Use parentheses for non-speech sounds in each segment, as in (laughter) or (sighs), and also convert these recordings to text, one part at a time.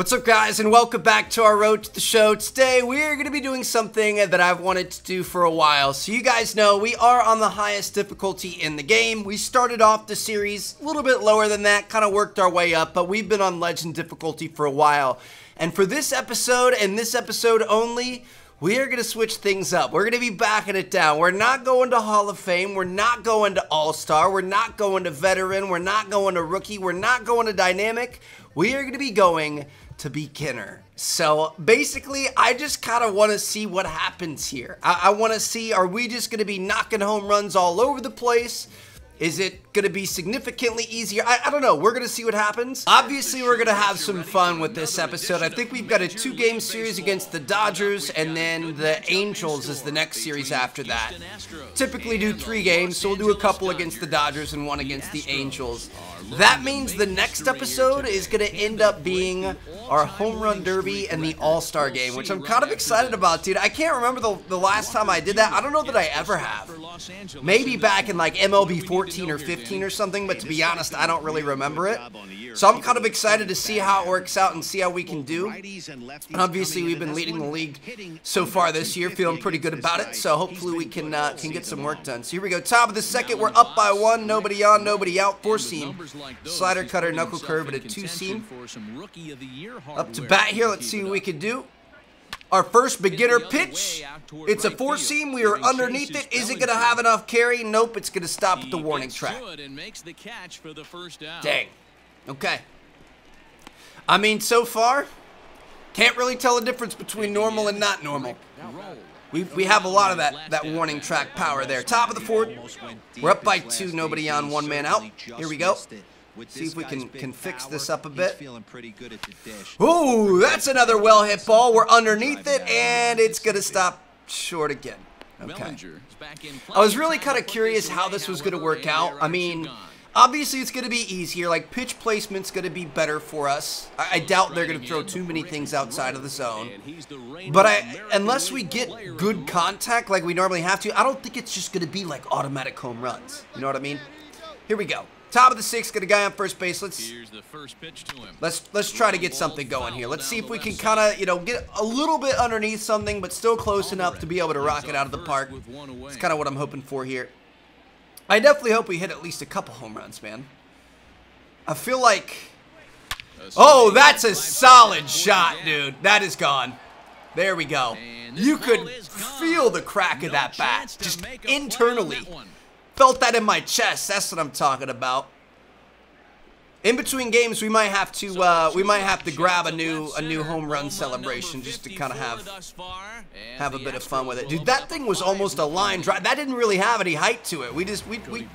What's up guys and welcome back to our road to the show. Today we are going to be doing something that I've wanted to do for a while. So you guys know we are on the highest difficulty in the game. We started off the series a little bit lower than that, kind of worked our way up, but we've been on legend difficulty for a while. And for this episode and this episode only, we are going to switch things up. We're going to be backing it down. We're not going to Hall of Fame. We're not going to All-Star. We're not going to Veteran. We're not going to Rookie. We're not going to Dynamic. We are going to be going to beginner. So basically, I just kind of want to see what happens here. I, I want to see, are we just going to be knocking home runs all over the place? Is it going to be significantly easier? I, I don't know. We're going to see what happens. Obviously, we're going to have some fun with this episode. I think we've got a two-game series against the Dodgers, and then the Angels is the next series after that. Typically do three games, so we'll do a couple against the Dodgers and one against the Angels. That means the next episode is going to end up being our Home Run Derby and the All-Star Game, which I'm kind of excited about, dude. I can't remember the, the last time I did that. I don't know that I ever have. Maybe back in like MLB 14 or 15 or something, but to be honest, I don't really remember it. So I'm kind of excited to see how it works out and see how we can do. And obviously, we've been leading the league so far this year, feeling pretty good about it. So hopefully we can uh, can get some work done. So here we go. Top of the second, we're up by one. Nobody on, nobody out. Four seam. Slider, cutter, knuckle curve at a two seam. Up to bat here. Let's see what we can do. Our first beginner pitch. It's a four seam. We are underneath it. Is it going to have enough carry? Nope. It's going to stop at the warning track. Dang. Okay. I mean, so far, can't really tell the difference between normal and not normal. We, we have a lot of that, that warning track power there. Top of the fourth. We're up by two. Nobody on. One man out. Here we go. See if we can, can fix this up a bit. Ooh, that's another well-hit ball. We're underneath it, and it's going to stop short again. Okay. I was really kind of curious how this was going to work out. I mean, obviously it's going to be easier. Like, pitch placement's going to be better for us. I, I doubt they're going to throw too many things outside of the zone. But I, unless we get good contact like we normally have to, I don't think it's just going to be like automatic home runs. You know what I mean? Here we go. Top of the sixth, got a guy on first base. Let's let's let's try to get something going here. Let's see if we can kind of you know get a little bit underneath something, but still close enough to be able to rock it out of the park. It's kind of what I'm hoping for here. I definitely hope we hit at least a couple home runs, man. I feel like. Oh, that's a solid shot, dude. That is gone. There we go. You could feel the crack of that bat just internally. Felt that in my chest. That's what I'm talking about. In between games, we might have to uh, we might have to grab a new a new home run celebration just to kind of have have a bit of fun with it. Dude, that thing was almost a line drive. That didn't really have any height to it. We just we, we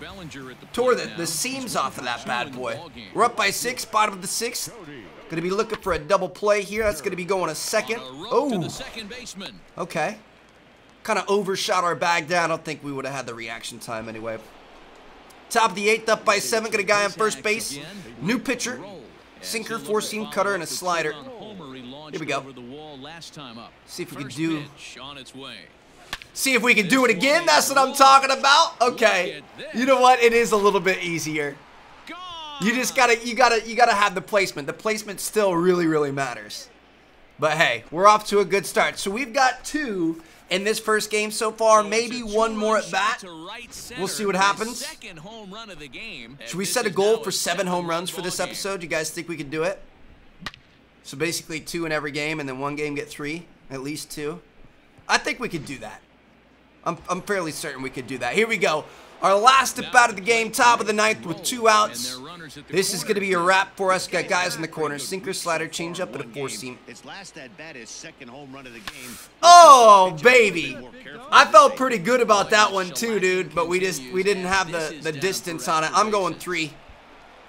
tore the, the seams off of that bad boy. We're up by six, bottom of the sixth. Gonna be looking for a double play here. That's gonna be going a second. Oh, okay kind of overshot our bag down. I don't think we would have had the reaction time anyway. Top of the eighth, up by seven. Got a guy on first base. New pitcher. Sinker, four-seam cutter, and a slider. Here we go. See if we can do... See if we can do it again. That's what I'm talking about. Okay. You know what? It is a little bit easier. You just gotta, you gotta, you gotta have the placement. The placement still really, really matters. But hey, we're off to a good start. So we've got two in this first game so far. Maybe one more at bat. We'll see what happens. Should we set a goal for seven home runs for this episode? You guys think we could do it? So basically two in every game and then one game get three? At least two? I think we could do that. I'm, I'm fairly certain we could do that. Here we go. Our last at bat of the game, top of the ninth with two outs. This is going to be a wrap for us. Got guys in the corner. Sinker, slider, change up, and a four seam. Oh, baby. I felt pretty good about that one too, dude. But we just we didn't have the, the distance on it. I'm going three.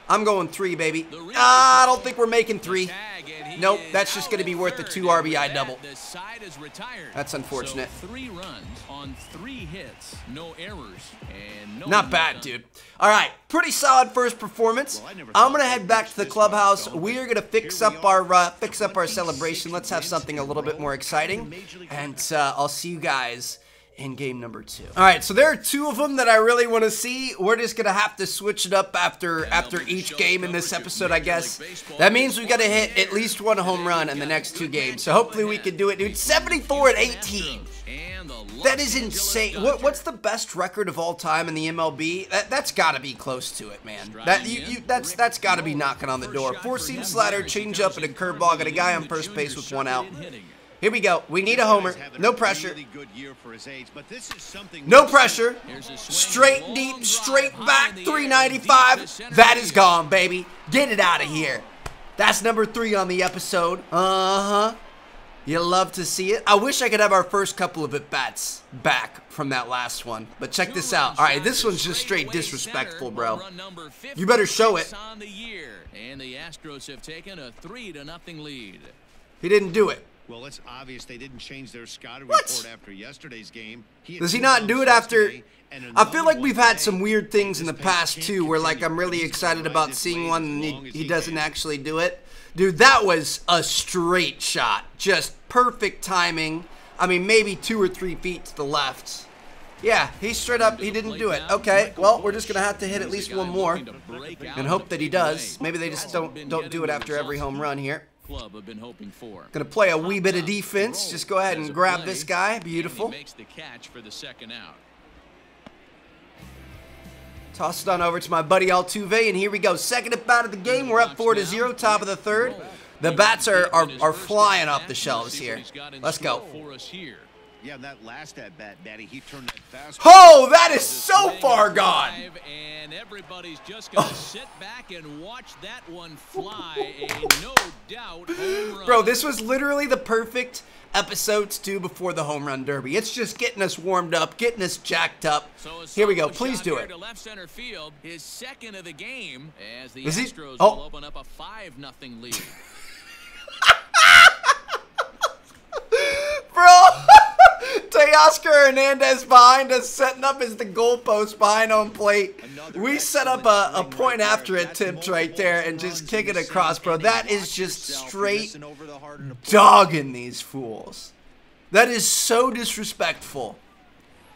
I'm going three, baby. I don't think we're making three. Nope, that's just going to be worth the two RBI double. That's unfortunate. three runs on three hits, no errors, and no Not bad, dude. All right, pretty solid first performance. I'm going to head back to the clubhouse. We are going to fix up our uh, fix up our celebration. Let's have something a little bit more exciting, and uh, I'll see you guys in game number two. All right, so there are two of them that I really want to see. We're just gonna have to switch it up after after each game in this episode, I guess. That means we got to hit at least one home run in the next two games. So hopefully we can do it, dude. 74 and 18. That is insane. What, what's the best record of all time in the MLB? That that's got to be close to it, man. That you, you that's that's got to be knocking on the door. Four seam slider, change up, and a curveball. Got a guy on first base with one out. Here we go. We need a homer. No pressure. No pressure. Straight deep, straight back, 395. That is gone, baby. Get it out of here. That's number three on the episode. Uh-huh. You love to see it. I wish I could have our first couple of at-bats back from that last one. But check this out. All right, this one's just straight disrespectful, bro. You better show it. And the Astros have taken a 3 to nothing lead. He didn't do it. Well, it's obvious they didn't change their scouting report after yesterday's game. He Does he not do it after? I feel like we've had some weird things in the past too, where like I'm really excited about seeing one and he, he doesn't actually do it. Dude, that was a straight shot. Just perfect timing. I mean, maybe two or three feet to the left. Yeah, he straight up, he didn't do it. Okay, well, we're just going to have to hit at least one more and hope that he does. Maybe they just don't don't do it after every home run here club have been hoping for. Gonna play a wee bit of defense. Just go ahead and grab this guy. Beautiful. Makes the catch for the second out. Toss it on over to my buddy Altuve, and here we go. Second at bat of the game. We're up four to zero, top of the third. The bats are, are, are flying off the shelves here. Let's go. Yeah, that last at bat, Daddy, he turned that fast. Oh, that is so far gone. And everybody's just gonna oh. sit back and watch that one fly. A (laughs) no doubt Bro, this was literally the perfect episode to do before the home run derby. It's just getting us warmed up, getting us jacked up. So here we go. Please do it. Left center field, his second of the game as the Is Astros he? Oh. will open up a 5 nothing lead. (laughs) Bro. Teoscar Hernandez behind us, setting up as the goalpost behind home plate. We set up a, a point after attempt right there and just kick it across, bro. That is just straight dogging these fools. That is so disrespectful.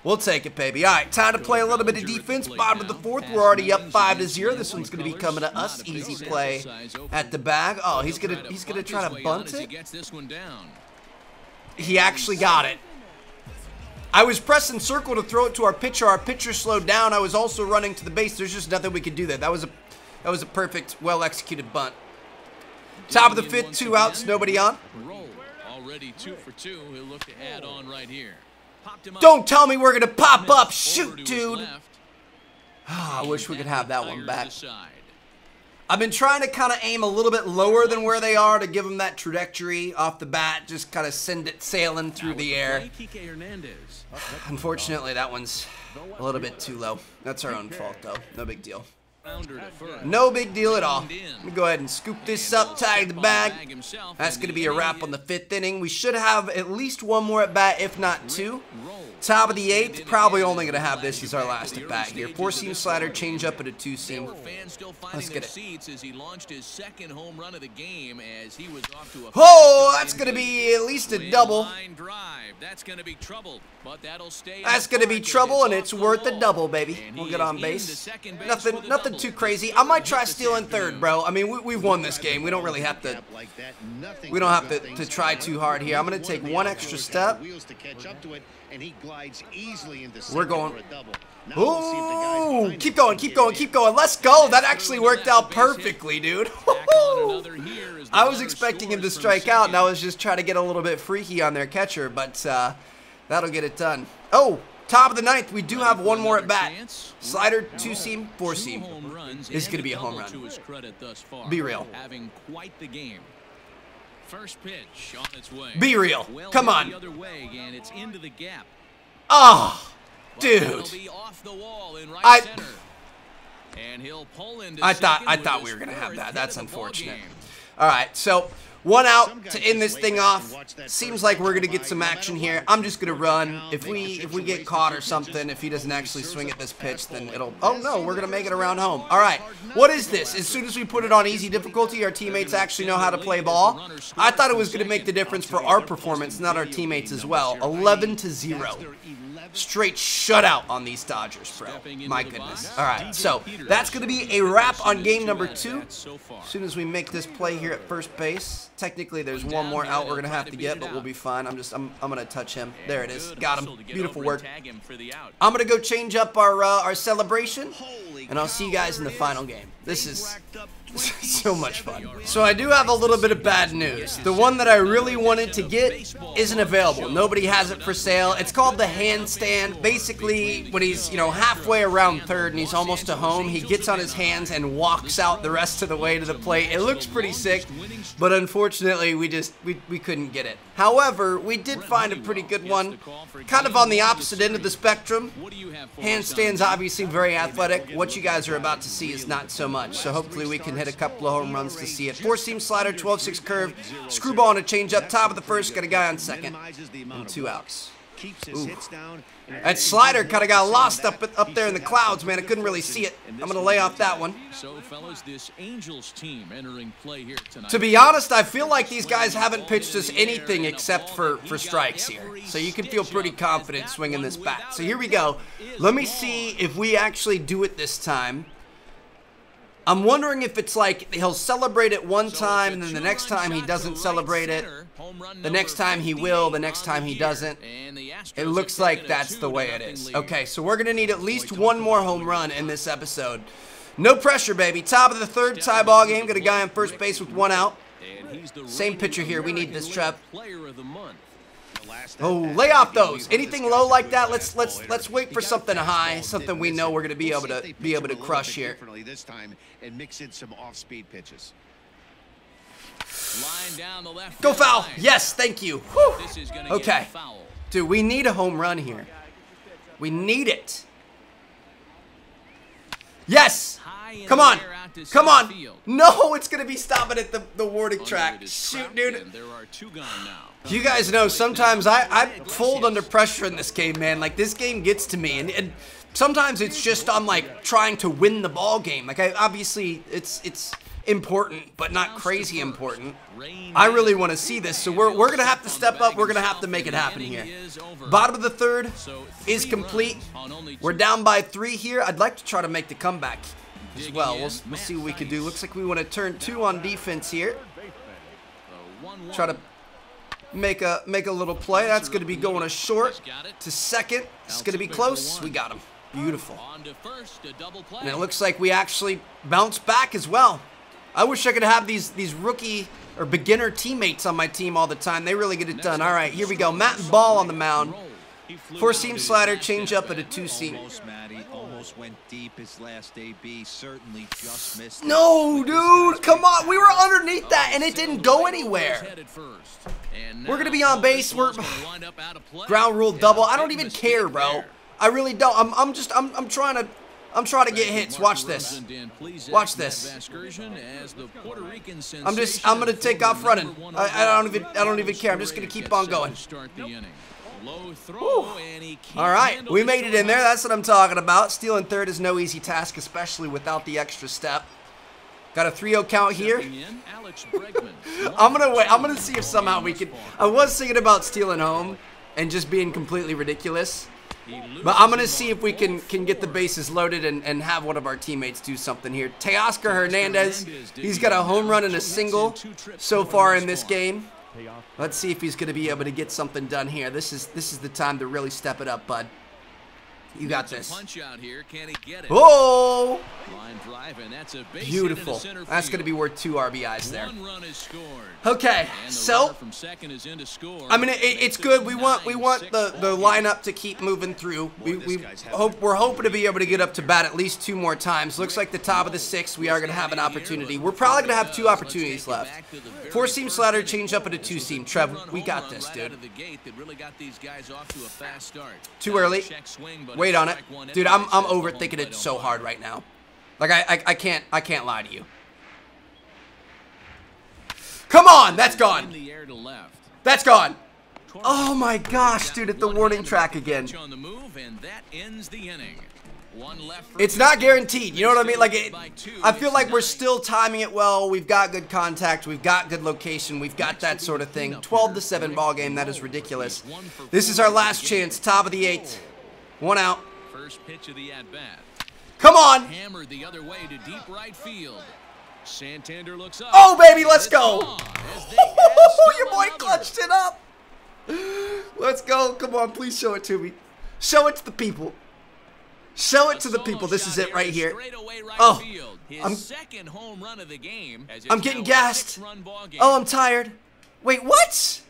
We'll take it, baby. All right, time to play a little bit of defense. Bottom of the fourth, we're already up five to zero. This one's going to be coming to us. Easy play at the bag. Oh, he's gonna he's gonna try to bunt it. He actually got it. I was pressing circle to throw it to our pitcher. Our pitcher slowed down. I was also running to the base. There's just nothing we could do there. That was a that was a perfect, well executed bunt. Top of the fifth, two outs, nobody on. Already two for two. He'll look to add on right here. Don't tell me we're gonna pop up. Shoot, dude. Ah, I wish we could have that one back. I've been trying to kind of aim a little bit lower than where they are to give them that trajectory off the bat, just kind of send it sailing through the air. (sighs) Unfortunately, that one's a little bit too low. That's our own fault, though. No big deal. No big deal at all. Let me go ahead and scoop this up, tag the bag. That's going to be a wrap on the fifth inning. We should have at least one more at bat, if not two. Top of the eighth, probably only going to have this as our last at bat here. Four seam slider, change up at a two seam. Let's get it. Oh, that's going to be at least a double. That's going to be trouble, That's going to be trouble, and it's worth a double, baby. We'll get on base. Nothing, nothing too crazy. I might try stealing third, bro. I mean, we, have won this game. We don't really have to. We don't have to, to try too hard here. I'm going to take one extra step and he glides easily into We're going. Ooh, keep going, keep going, keep going. Let's go. That actually worked out perfectly, dude. (laughs) I was expecting him to strike out, and I was just trying to get a little bit freaky on their catcher, but uh, that'll get it done. Oh, top of the ninth, we do have one more at bat. Slider, two seam, four seam. This is going to be a home run. Be real. Having quite the game. First pitch on its way. Be real. Come on. Oh, dude. Right I. I thought I thought we were gonna have that. That's unfortunate. All right, so one out to end this thing off. Seems like we're gonna get some action here. I'm just gonna run. If we if we get caught or something, if he doesn't actually swing at this pitch, then it'll. Oh no, we're gonna make it around home. All right, what is this? As soon as we put it on easy difficulty, our teammates actually know how to play ball. I thought it was gonna make the difference for our performance, not our teammates as well. 11 to zero. Straight shutout on these Dodgers, bro. My goodness. All right, so that's going to be a wrap on game number two. As soon as we make this play here at first base, technically there's one more out we're going to have to get, but we'll be fine. I'm just, I'm, I'm going to touch him. There it is. Got him. Beautiful work. I'm going to go change up our, uh, our celebration, and I'll see you guys in the final game. This is (laughs) so much fun. So I do have a little bit of bad news. The one that I really wanted to get isn't available. Nobody has it for sale. It's called the handstand. Basically, when he's, you know, halfway around third and he's almost to home, he gets on his hands and walks out the rest of the way to the plate. It looks pretty sick, but unfortunately, we just, we, we couldn't get it. However, we did find a pretty good one, kind of on the opposite end of the spectrum. Handstands obviously very athletic. What you guys are about to see is not so much, so hopefully we can hit a couple of home runs to see it. Four seam slider, 12-6 curve, screwball and a changeup, top of the first, got a guy on second, and two outs. Ooh. That slider kind of got lost up up there in the clouds, man. I couldn't really see it. I'm going to lay off that one. So, fellas, this Angels team entering play here tonight. To be honest, I feel like these guys haven't pitched us anything except for, for strikes here. So you can feel pretty confident swinging this bat. So here we go. Let me see if we actually do it this time. I'm wondering if it's like he'll celebrate it one time and then the next time he doesn't celebrate it. The next time he will, the next time he doesn't. It looks like that's the way it is. Okay, so we're going to need at least one more home run in this episode. No pressure, baby. Top of the third tie ball game. Got a guy on first base with one out. Same pitcher here. We need this, Trev. Oh, lay off those. Anything low like that, let's let's let's wait for something high, something we know we're going to be able to be able to crush here. This time and mix in some off-speed pitches. Go foul. Yes, thank you. Okay. Dude, we need a home run here. We need it. Yes. Come on. Come on. No, it's going to be stopping at the, the warning track. Shoot, dude. There are two gone now. You guys know sometimes I, I fold under pressure in this game, man. Like, this game gets to me. And, and sometimes it's just I'm, like, trying to win the ball game. Like, I obviously, it's it's important, but not crazy important. I really want to see this, so we're, we're going to have to step up. We're going to have to make it happen here. Bottom of the third is complete. We're down by three here. I'd like to try to make the comeback as well. We'll, we'll see what we can do. Looks like we want to turn two on defense here. Try to make a make a little play. That's going to be going a short to second. It's going to be close. We got him. Beautiful. And it looks like we actually bounce back as well. I wish I could have these these rookie or beginner teammates on my team all the time. They really get it done. All right, here we go. Matt Ball on the mound. Four seam slider, change up at a two seam. No, dude, come on. We were underneath that and it didn't go anywhere. We're going to be on base. We're ground rule double. I don't even care, bro. I really don't. I'm, I'm just, I'm, I'm trying to, I'm trying to get hits. Watch this. Watch this. I'm just, I'm going to take off running. I, I don't even, I don't even care. I'm just going to keep on going. All right, we made it in there. That's what I'm talking about. Stealing third is no easy task, especially without the extra step. Got a 3-0 count here. (laughs) I'm gonna wait. I'm gonna see if somehow we can. I was thinking about stealing home and just being completely ridiculous. But I'm gonna see if we can can get the bases loaded and, and have one of our teammates do something here. Teoscar Hernandez, he's got a home run and a single so far in this game. Let's see if he's going to be able to get something done here. This is this is the time to really step it up, bud. You got this. Oh! Beautiful. That's going to be worth two RBIs there. Okay, so I mean, it, it's good. We want we want the the lineup to keep moving through. We we hope we're hoping to be able to get up to bat at least two more times. Looks like the top of the six. We are going to have an opportunity. We're probably going to have two opportunities left. Four seam slider, change up into two seam. Trev, we got this, dude. Too early. Wait on it. Dude, I'm, I'm overthinking it so hard right now. Like, I, I, I can't, I can't lie to you. Come on, that's gone. That's gone. Oh my gosh, dude, at the warning track again. It's not guaranteed. You know what I mean? Like, it, I feel like we're still timing it well. We've got good contact. We've got good location. We've got that sort of thing. 12 to 7 ball game. That is ridiculous. This is our last chance. Top of the eighth. One out. First pitch of the at bat. Come on. Hammered the other way to deep right field. Santander looks up. Oh, baby, let's go. gone as they (laughs) add still Your boy another. clutched it up. Let's go. Come on, please show it to me. Show it to the people. Show it to the people. This is it right here. Oh, I'm- second home run of the game. I'm getting gassed. six-run ball game. Oh, I'm tired. Wait, what?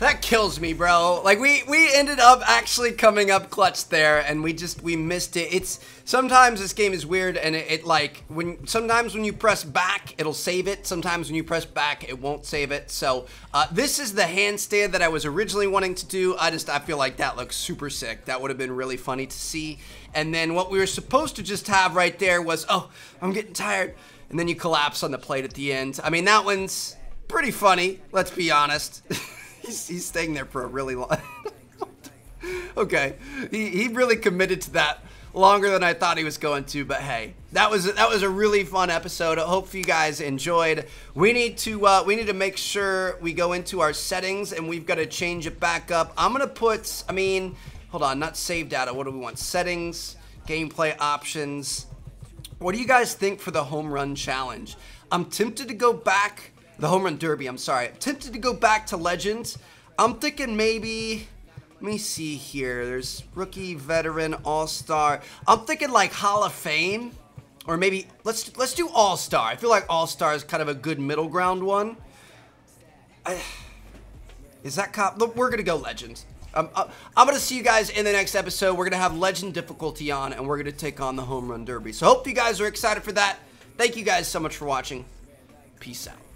That kills me, bro. Like we we ended up actually coming up clutch there, and we just we missed it. It's sometimes this game is weird, and it, it like when sometimes when you press back, it'll save it. Sometimes when you press back, it won't save it. So uh, this is the handstand that I was originally wanting to do. I just I feel like that looks super sick. That would have been really funny to see. And then what we were supposed to just have right there was, oh, I'm getting tired, and then you collapse on the plate at the end. I mean that one's pretty funny. Let's be honest. (laughs) he's, he's staying there for a really long. (laughs) okay, he, he really committed to that longer than I thought he was going to. But hey, that was that was a really fun episode. I hope you guys enjoyed. We need to uh, we need to make sure we go into our settings and we've got to change it back up. I'm gonna put. I mean, hold on, not save data. What do we want? Settings, gameplay options. What do you guys think for the home run challenge? I'm tempted to go back. The home run derby, I'm sorry. I'm tempted to go back to Legends. I'm thinking maybe. Let me see here. There's rookie, veteran, all star. I'm thinking like Hall of Fame. Or maybe let's let's do All Star. I feel like All Star is kind of a good middle ground one. I, is that cop? Look, we're gonna go Legends. Um, uh, I'm gonna see you guys in the next episode. We're gonna have Legend difficulty on, and we're gonna take on the Home Run Derby. So hope you guys are excited for that. Thank you guys so much for watching. Peace out.